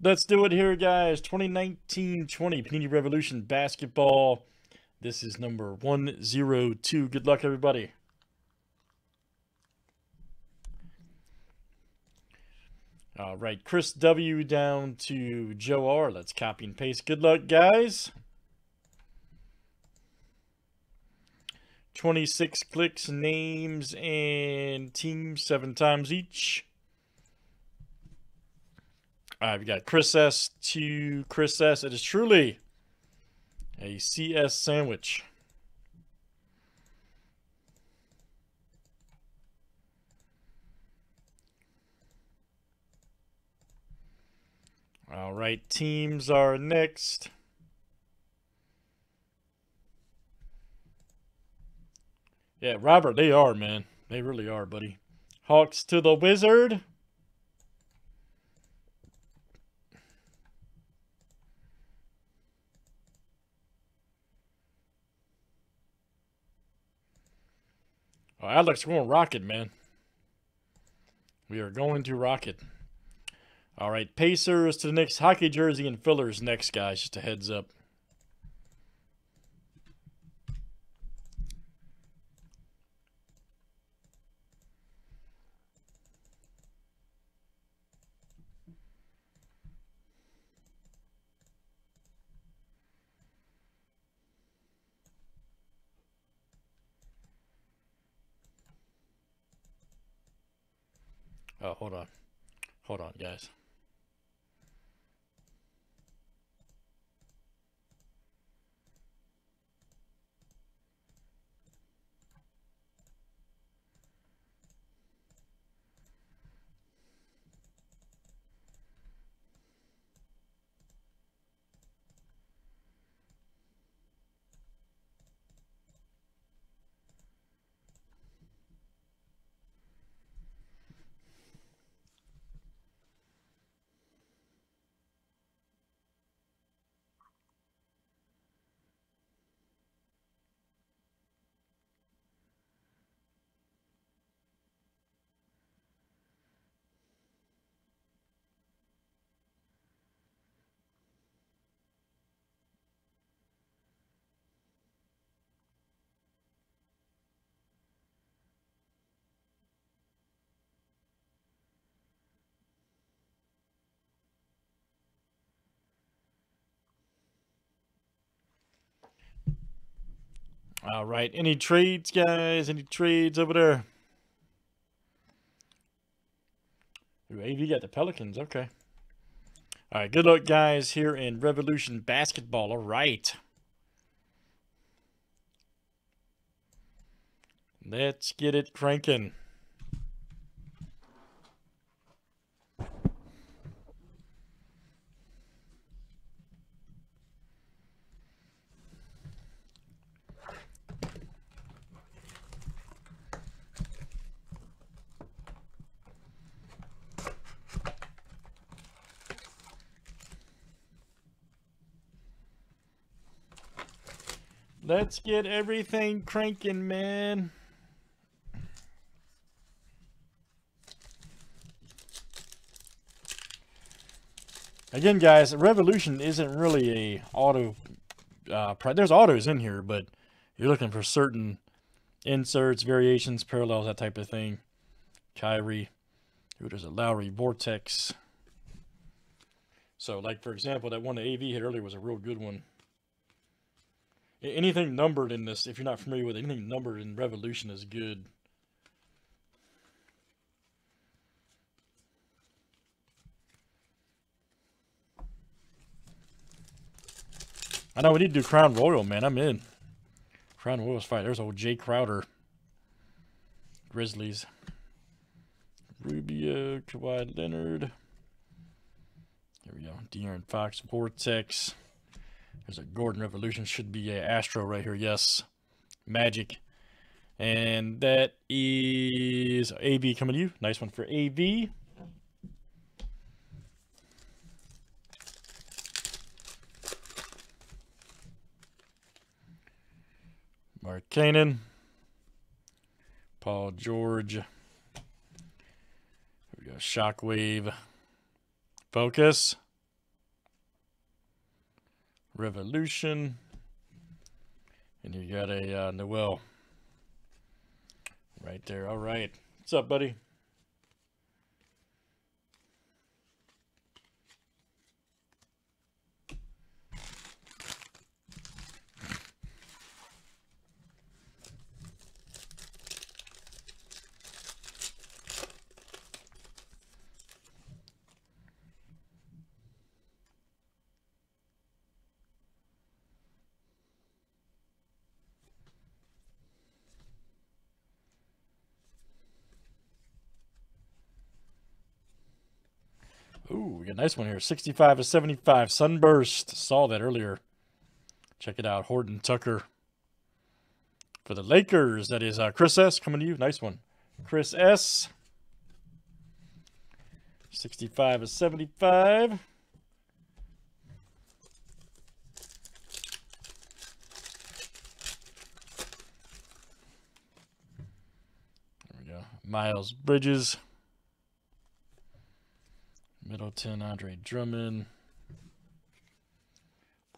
Let's do it here, guys. 2019-20 Panini Revolution Basketball. This is number 102. Good luck, everybody. All right, Chris W. down to Joe R. Let's copy and paste. Good luck, guys. 26 clicks, names, and teams seven times each. I've got Chris S to Chris S. It is truly a CS sandwich. All right, teams are next. Yeah, Robert, they are, man. They really are, buddy. Hawks to the Wizard. Alex, we're going rocket, man. We are going to rocket. All right, Pacers to the Knicks. Hockey jersey and fillers next, guys. Just a heads up. Oh, hold on. Hold on, guys. All right. Any trades, guys? Any trades over there? Ooh, AV got the Pelicans. Okay. All right. Good luck, guys, here in Revolution Basketball. All right. Let's get it cranking. Let's get everything cranking, man. Again, guys, Revolution isn't really a auto. Uh, there's autos in here, but you're looking for certain inserts, variations, parallels, that type of thing. Kyrie. Ooh, there's a Lowry Vortex. So, like, for example, that one the AV hit earlier was a real good one. Anything numbered in this, if you're not familiar with it, anything numbered in Revolution is good. I know we need to do Crown Royal, man. I'm in. Crown Royals fight. There's old Jay Crowder. Grizzlies. Rubio, Kawhi Leonard. Here we go. De'Aaron Fox, Vortex. There's a Gordon Revolution. Should be a Astro right here. Yes. Magic. And that is AV coming to you. Nice one for AV. Mark Cannon. Paul George. Here we go. Shockwave. Focus. Revolution. And you got a uh, Noel right there. All right. What's up, buddy? Ooh, we got a nice one here. 65 to 75. Sunburst. Saw that earlier. Check it out. Horton Tucker. For the Lakers, that is uh, Chris S. coming to you. Nice one. Chris S. 65 to 75. There we go. Miles Bridges. Middleton, Andre Drummond.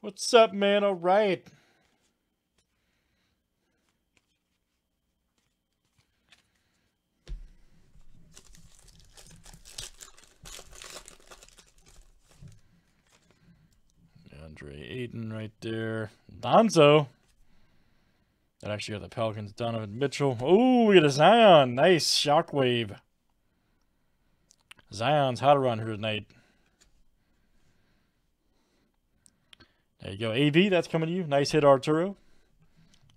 What's up, man? All right. Andre Ayton right there. Donzo. That actually got the Pelicans. Donovan Mitchell. Oh, we got a Zion. Nice shockwave. Zion's how to run here tonight. There you go. AV, that's coming to you. Nice hit, Arturo.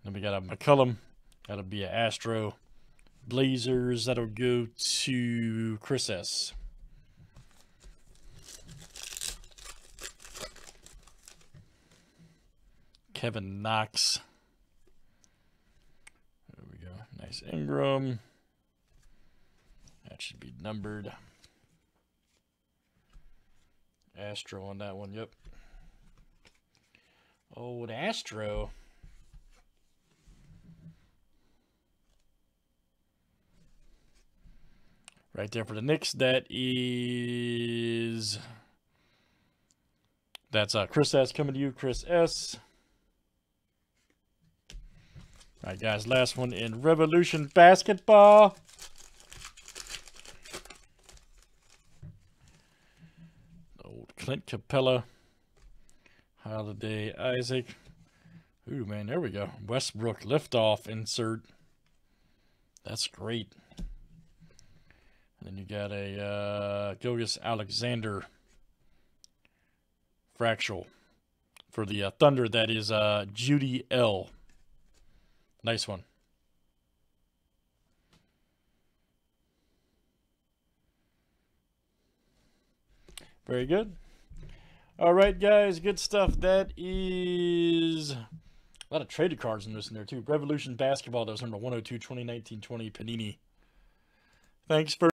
Then we got a McCollum. That'll be an Astro. Blazers, that'll go to Chris S. Kevin Knox. There we go. Nice Ingram. That should be numbered. Astro on that one, yep. Old Astro. Right there for the Knicks, that is... That's uh, Chris S. coming to you, Chris S. All right, guys, last one in Revolution Basketball. Clint Capela, Holiday Isaac. Ooh, man, there we go. Westbrook liftoff insert. That's great. And then you got a uh, Gilgeous-Alexander fractal for the uh, Thunder. That is uh, Judy L. Nice one. Very good. All right, guys, good stuff. That is a lot of traded cards in this in there, too. Revolution Basketball, that was number 102, 2019-20 Panini. Thanks for